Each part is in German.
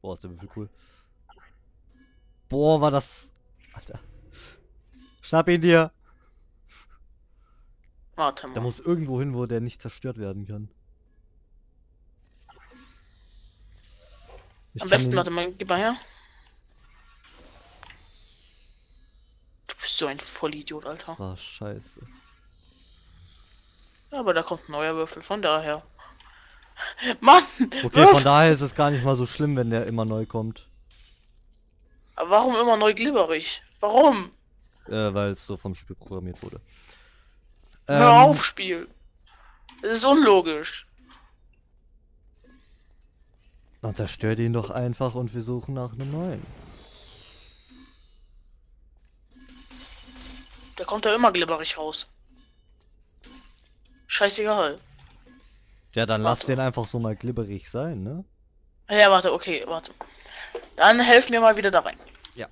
Boah, ist der Würfel cool. Boah, war das... Alter. Schnapp ihn dir. Warte mal. Der muss irgendwo hin, wo der nicht zerstört werden kann. Ich Am besten, warte mal, gib mal her. Du bist so ein Vollidiot, Alter. Ah, scheiße. Ja, aber da kommt ein neuer Würfel, von daher. Mann! Okay, von daher ist es gar nicht mal so schlimm, wenn der immer neu kommt. Aber warum immer neu glibberig? Warum? Äh, weil es so vom Spiel programmiert wurde. Hör Ähm, auf, Spiel. Das ist unlogisch. Dann zerstör den doch einfach und wir suchen nach einem neuen. Der kommt da immer glibberig raus. Scheißegal. Ja, dann lass Warte. den einfach so mal glibberig sein, ne? Ja, warte, okay, warte. Dann helf mir mal wieder da rein. Ja.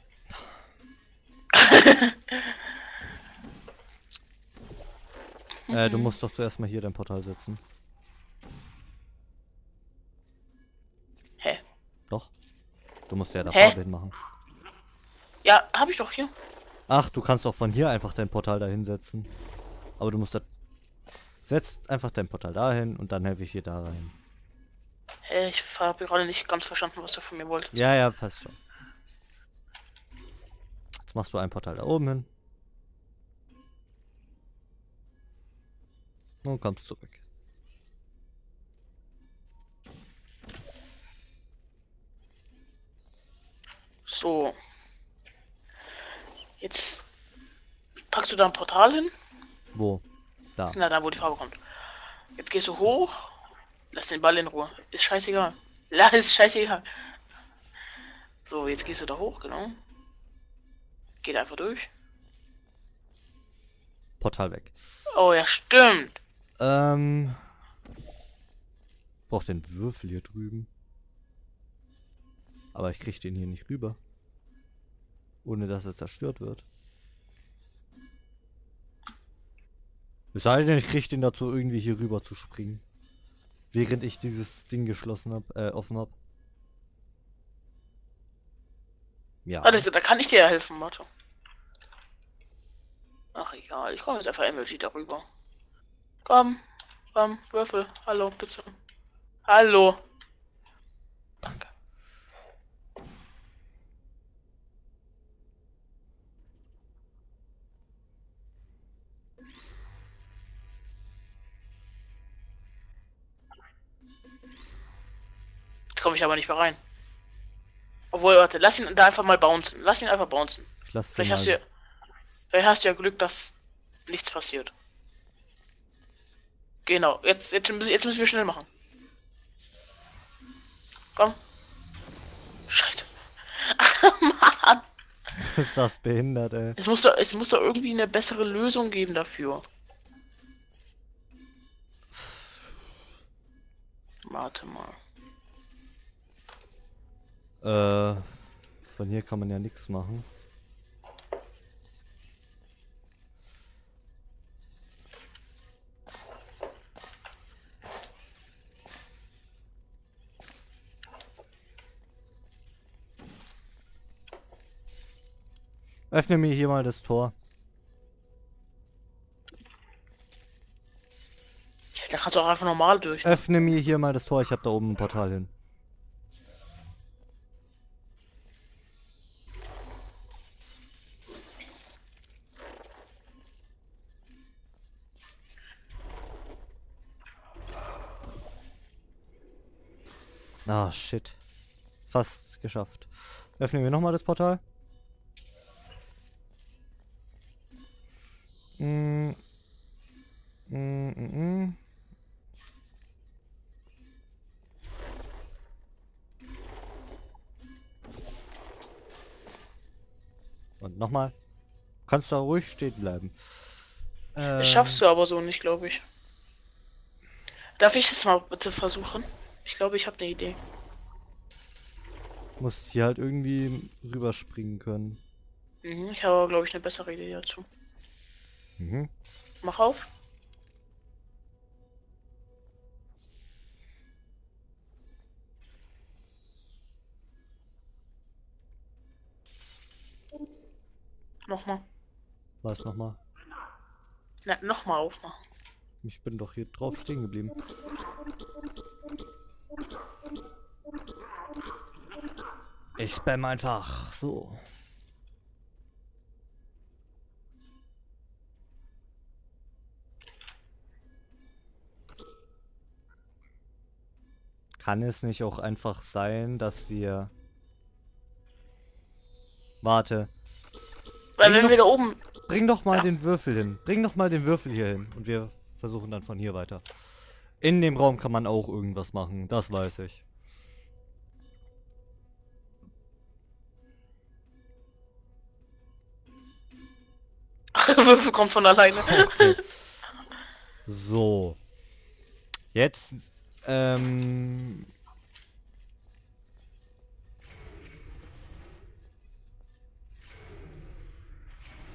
äh, du musst doch zuerst mal hier dein Portal setzen. Hä? Doch. Du musst ja da Hä? Farbe hinmachen. Ja, hab ich doch hier. Ach, du kannst auch von hier einfach dein Portal dahin setzen. Aber du musst da... Setz einfach dein Portal dahin und dann helfe ich dir da rein. Hä, ich habe gerade nicht ganz verstanden, was du von mir wolltest. Ja, ja, passt schon. Jetzt machst du ein Portal da oben hin. Und kommst zurück. So. Jetzt packst du da ein Portal hin. Wo? Da. Na, da, wo die Farbe kommt. Jetzt gehst du hoch. Lass den Ball in Ruhe. Ist scheißegal. La, ist scheißegal. So, jetzt gehst du da hoch, genau. Geht einfach durch. Portal weg. Oh ja, stimmt. Ähm. Brauch den Würfel hier drüben. Aber ich krieg den hier nicht rüber. Ohne dass er zerstört wird. Es sei denn, ich krieg den dazu, irgendwie hier rüber zu springen. Während ich dieses Ding geschlossen hab, äh, offen hab. Ja. Das, da kann ich dir ja helfen, warte. Ach egal, ich komme jetzt einfach MLG darüber. Komm, komm, Würfel. Hallo, bitte. Hallo. Komme ich aber nicht mehr rein. Obwohl, warte, lass ihn da einfach mal bouncen. Lass ihn einfach bouncen. ich lass Vielleicht hast du ja, vielleicht hast du ja Glück, dass nichts passiert. Genau, jetzt, jetzt, müssen- jetzt müssen wir schnell machen. Komm. Scheiße. Mann. Ist das behindert, ey. Es muss, doch, es muss doch irgendwie eine bessere Lösung geben dafür. Warte mal. Äh, von hier kann man ja nichts machen. Öffne mir hier mal das Tor. Da kannst du auch einfach normal durch. Öffne mir hier mal das Tor. Ich habe da oben ein Portal hin. Ah, shit. Fast geschafft. Öffnen wir nochmal das Portal. Mm. Mm, mm, mm. Und nochmal. Kannst da ruhig stehen bleiben. Äh, Das schaffst du aber so nicht, glaube ich. Darf ich das mal bitte versuchen? Ich glaube, ich habe eine Idee. Muss hier halt irgendwie rüberspringen können. Mhm, ich habe, glaube ich, eine bessere Idee dazu. Mhm. Mach auf. Nochmal. Was nochmal? Na, nochmal aufmachen. Ich bin doch hier drauf stehen geblieben. Ich spam einfach. So. Kann es nicht auch einfach sein, dass wir... Warte. Weil Bring wenn doch- wir da oben... Bring doch mal Ja. den Würfel hin. Bring doch mal den Würfel hier hin. Und wir versuchen dann von hier weiter. In dem Raum kann man auch irgendwas machen. Das weiß ich. Würfel kommt von alleine. Okay. So. Jetzt, ähm...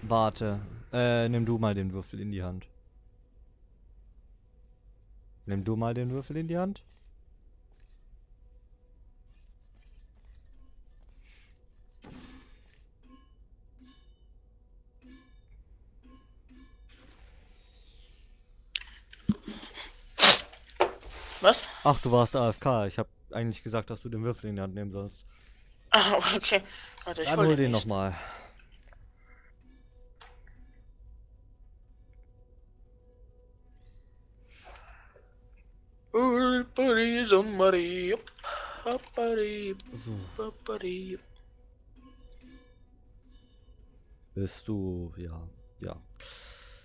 Warte. Äh, nimm du mal den Würfel in die Hand. Nimm du mal den Würfel in die Hand. Was? Ach, du warst AFK. Ich habe eigentlich gesagt, dass du den Würfel in die Hand nehmen sollst. Ah, okay. Warte, ich Dann hol den den nochmal. Hoppari, So, bist du, ja, ja.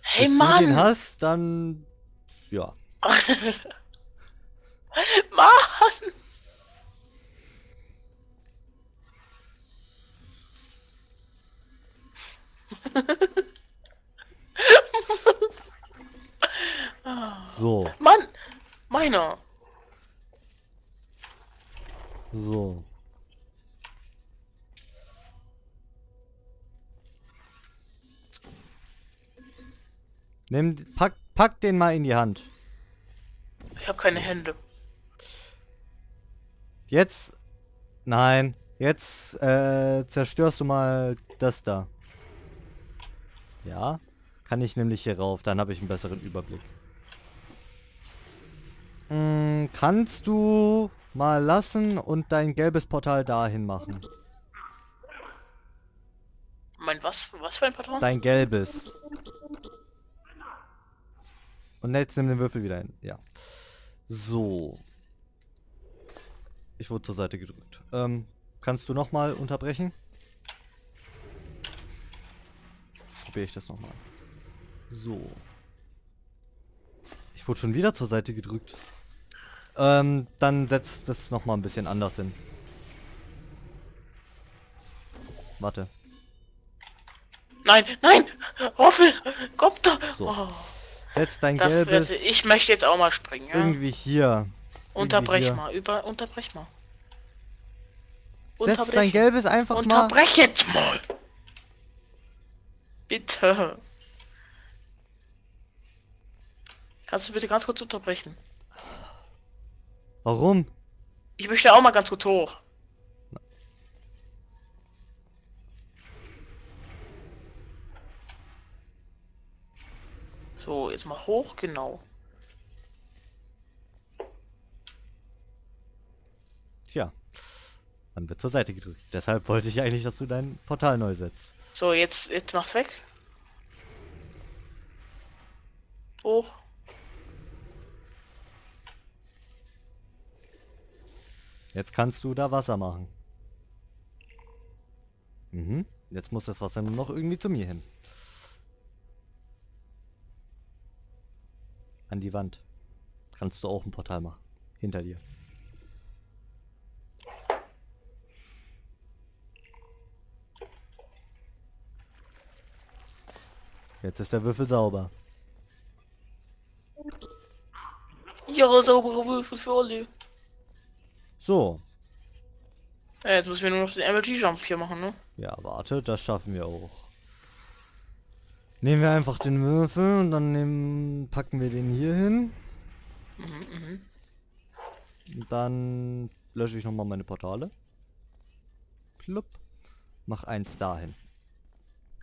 Hey Bis du den Mann! hast, dann, ja. Mann! Nimm, pack, pack den mal in die Hand. Ich habe keine Hände. Jetzt, nein, jetzt äh, zerstörst du mal das da. Ja, kann ich nämlich hier rauf, dann habe ich einen besseren Überblick. Mm, kannst du mal lassen und dein gelbes Portal dahin machen? Mein was? Was für ein Patron? Dein gelbes. Und jetzt nimm den Würfel wieder hin. Ja. So. Ich wurde zur Seite gedrückt. Ähm, kannst du nochmal unterbrechen? Probiere ich das nochmal. So. Ich wurde schon wieder zur Seite gedrückt. Ähm, dann setzt das nochmal ein bisschen anders hin. Warte. Nein, nein! Hoffel! Kommt da! So. Oh, Setz dein das gelbes werde, ich möchte jetzt auch mal springen, ja? irgendwie hier. Unterbrech hier. mal, über, unterbrech mal. Setz dein gelbes einfach mal. Unterbrech jetzt mal! Bitte. Kannst du bitte ganz kurz unterbrechen? Warum? Ich möchte auch mal ganz kurz hoch. So, jetzt mal hoch, genau. Tja. Dann wird zur Seite gedrückt. Deshalb wollte ich eigentlich, dass du dein Portal neu setzt. So, jetzt, jetzt mach's weg. Hoch. Jetzt kannst du da Wasser machen. Mhm. Jetzt muss das Wasser nur noch irgendwie zu mir hin. An die Wand. Kannst du auch ein Portal machen. Hinter dir. Jetzt ist der Würfel sauber. Ja, saubere Würfel für alle. So. Ja, jetzt müssen wir nur noch den MLG-Jump hier machen, ne? Ja, warte, das schaffen wir auch. Nehmen wir einfach den Würfel und dann nehmen, packen wir den hier hin. Und dann lösche ich nochmal meine Portale. Plupp. Mach eins dahin.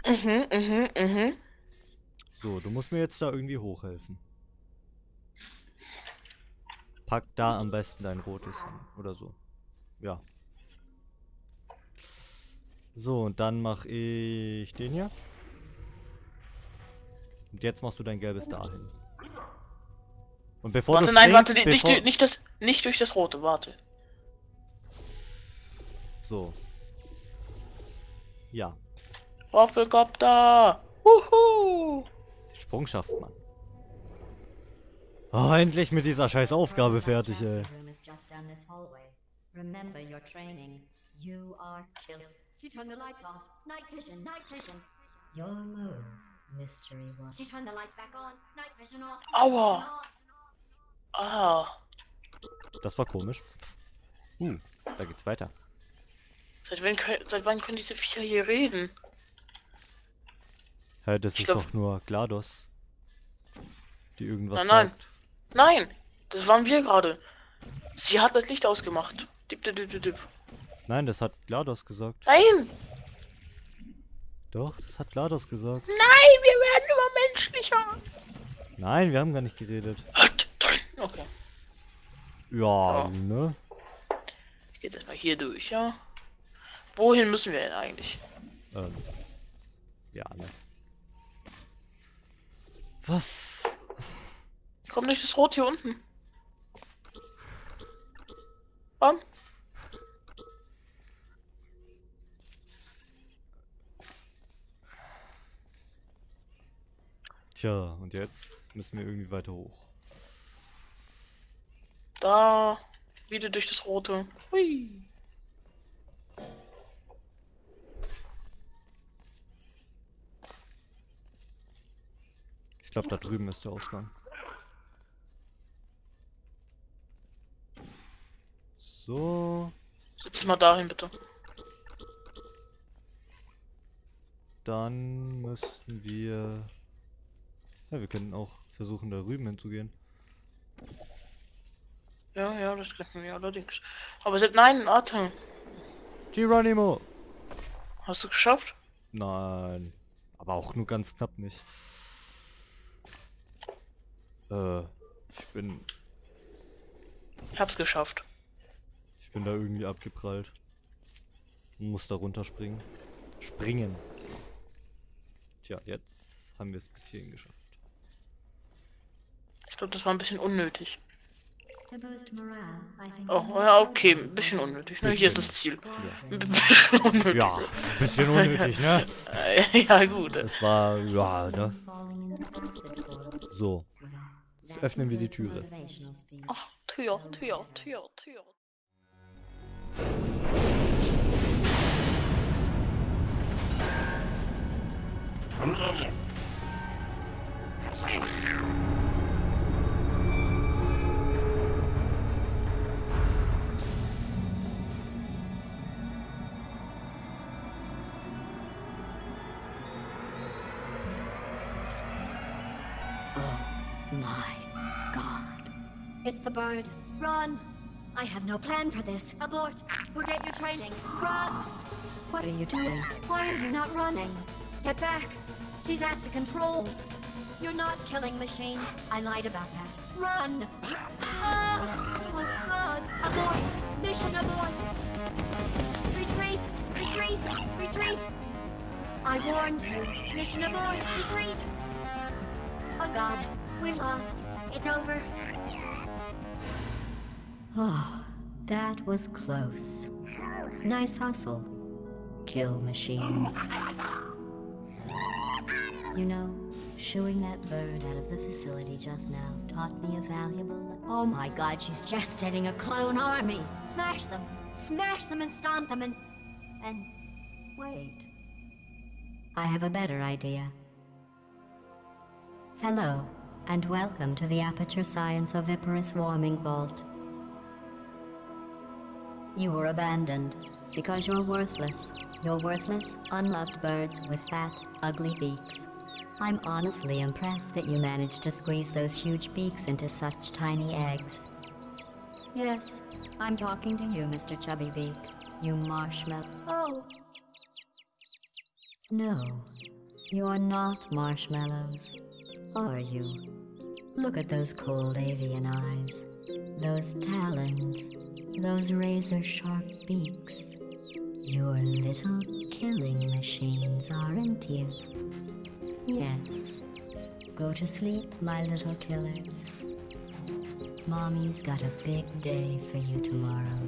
Mhm, mhm, mhm. So, du musst mir jetzt da irgendwie hochhelfen. Pack da am besten dein rotes hin. Oder so. Ja. So, und dann mache ich den hier. Und jetzt machst du dein gelbes dahin. Und bevor Warte, du nein, warte, nicht, bevor, nicht, nicht, das, nicht durch das Rote, warte. So. Ja. Waffelkopter! Wuhu! Den Sprung schafft man. Oh, endlich mit dieser scheiß Aufgabe fertig, ey. Remember your training. You are killed. She turned the lights off. Night vision, night vision. Your move, mystery one. She turned the lights back on. Night vision off. Aua. vision off. Ah, Das war komisch. Uh, da geht's weiter. seit wann, können, seit wann können diese Viecher hier reden? Hä, das Ich ist glaub- doch nur GLaDOS. Die irgendwas Nein, nein. sagt. Nein, das waren wir gerade. Sie hat das Licht ausgemacht. Dip, dip, dip, dip, dip. Nein, das hat GLaDOS gesagt. Nein! Doch, das hat GLaDOS gesagt. Nein, wir werden immer menschlicher! Nein, wir haben gar nicht geredet. Okay, Ja, Ja. ne? ich gehe jetzt mal hier durch, ja? Wohin müssen wir denn eigentlich? Ähm. Ja, ne? Was? Kommt nicht das Rot hier unten? Komm. Tja, und jetzt müssen wir irgendwie weiter hoch. Da. Wieder durch das Rote. Hui. Ich glaube, da drüben ist der Ausgang. So, Setz mal dahin, bitte. dann müssten wir... Ja, wir könnten auch versuchen, da rüben hinzugehen. Ja, ja, das könnten wir allerdings. Aber seit nein, warte. Geronimo! Hast du geschafft? Nein. Aber auch nur ganz knapp nicht. Äh, ich bin... Ich hab's geschafft. Ich bin da irgendwie abgeprallt. Muss da runterspringen. Springen. Tja, jetzt haben wir es bis hierhin geschafft. Ich glaube, das war ein bisschen unnötig. Oh, we ja, okay, ein bisschen unnötig. Ne? Hier ist das Ziel. Ein Ja. bisschen unnötig. Ja, bisschen unnötig, ne? Ja, gut. Es war, ja, ne? So, Jetzt öffnen wir die Türe. Ach, Tür, Tür, Tür, Tür. My Bird. Run! I have no plan for this. Abort! Forget your training. Run! What are you doing? Why are you not running? Get back! She's at the controls. You're not killing machines. I lied about that. Run! Ah! Oh God! Abort! Mission abort! Retreat! Retreat! Retreat! I warned you. Mission abort! Retreat! Oh God, we've lost. It's over. Oh, that was close. Nice hustle. Kill machines. You know, shooing that bird out of the facility just now taught me a valuable. Oh my God, she's gestating a clone army. Smash them, smash them, and stomp them, and and wait. I have a better idea. Hello, and welcome to the Aperture Science Oviparous Warming Vault. You were abandoned because you're worthless. You're worthless, unloved birds with fat, ugly beaks. I'm honestly impressed that you managed to squeeze those huge beaks into such tiny eggs. Yes, I'm talking to you, Mr. Chubby Beak. You marshmallow. Oh! No, You're not marshmallows, are you? Look at those cold avian eyes, those talons, those razor sharp beaks. You're little killing machines, aren't you? Yes. Go to sleep, my little killers. Mommy's got a big day for you tomorrow.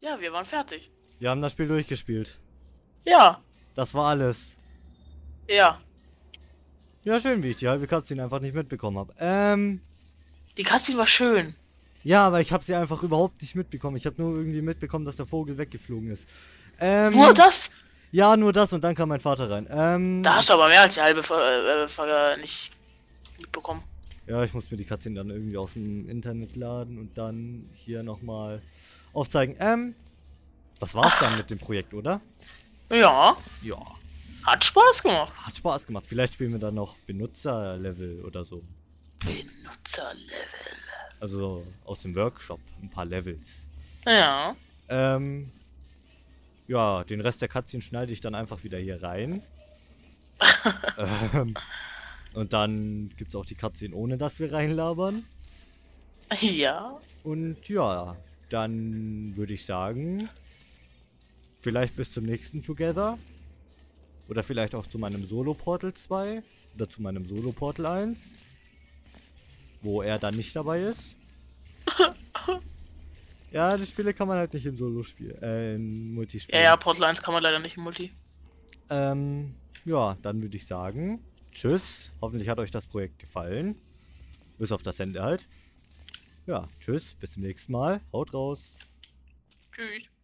Ja, wir waren fertig. Wir haben das Spiel durchgespielt. Ja, Das war alles. Ja. Ja, schön, wie ich die halbe Cutscene einfach nicht mitbekommen habe. Ähm, Die Cutscene war schön. ja, aber ich habe sie einfach überhaupt nicht mitbekommen. Ich habe nur irgendwie mitbekommen, dass der Vogel weggeflogen ist. Ähm, Nur das? Ja, nur das und dann kam mein Vater rein. Ähm, Da hast du aber mehr als die halbe Ver äh, Ver nicht mitbekommen. Ja, ich muss mir die Cutscene dann irgendwie aus dem Internet laden und dann hier nochmal aufzeigen. Ähm, das war's dann mit dem Projekt, oder? Ja, Ja, hat Spaß gemacht. hat Spaß gemacht. Vielleicht spielen wir dann noch Benutzerlevel oder so. Benutzerlevel. Also aus dem Workshop, ein paar Levels. Ja. Ähm, ja, den Rest der Cutscene schneide ich dann einfach wieder hier rein. ähm, und dann gibt's auch die Cutscene, ohne dass wir reinlabern. Ja. Und ja, dann würde ich sagen, vielleicht bis zum nächsten Together. Oder vielleicht auch zu meinem Solo Portal 2 oder zu meinem Solo Portal 1. Wo er dann nicht dabei ist. ja, die Spiele kann man halt nicht im Solo spielen, äh, im Multi Ja, ja, Portal 1 kann man leider nicht im Multi. Ähm, ja, dann würde ich sagen, tschüss. Hoffentlich hat euch das Projekt gefallen. Bis auf das Ende halt. Ja, tschüss, bis zum nächsten Mal. Haut raus. Tschüss.